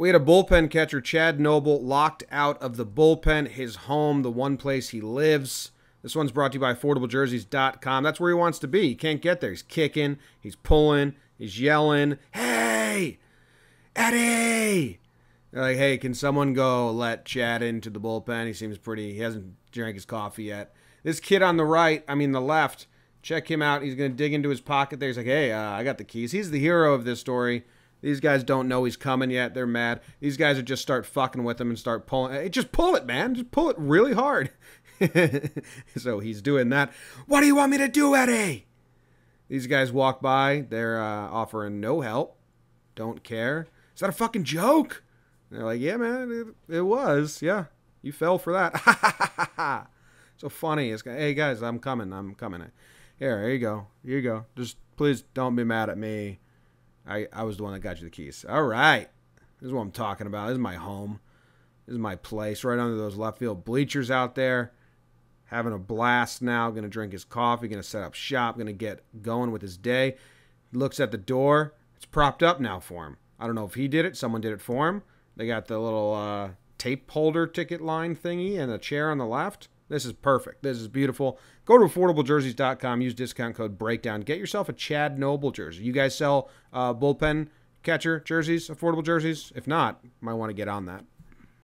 We had a bullpen catcher, Chad Noble, locked out of the bullpen, his home, the one place he lives. This one's brought to you by AffordableJerseys.com. That's where he wants to be. He can't get there. He's kicking, he's pulling, he's yelling, Hey, Eddie! They're like, hey, can someone go let Chad into the bullpen? He seems pretty, he hasn't drank his coffee yet. This kid on the right, I mean the left, check him out. He's going to dig into his pocket there. He's like, hey, uh, I got the keys. He's the hero of this story. These guys don't know he's coming yet. They're mad. These guys are just start fucking with him and start pulling. Hey, just pull it, man. Just pull it really hard. so he's doing that. What do you want me to do, Eddie? These guys walk by. They're uh, offering no help. Don't care. Is that a fucking joke? And they're like, yeah, man, it, it was. Yeah, you fell for that. so funny. It's hey guys, I'm coming. I'm coming. Here, here you go. Here you go. Just please don't be mad at me. I, I was the one that got you the keys. All right. This is what I'm talking about. This is my home. This is my place right under those left field bleachers out there. Having a blast now. Going to drink his coffee. Going to set up shop. Going to get going with his day. Looks at the door. It's propped up now for him. I don't know if he did it. Someone did it for him. They got the little uh, tape holder ticket line thingy and a chair on the left. This is perfect. This is beautiful. Go to affordablejerseys.com. Use discount code breakdown. Get yourself a Chad Noble jersey. You guys sell uh, bullpen catcher jerseys, affordable jerseys? If not, might want to get on that.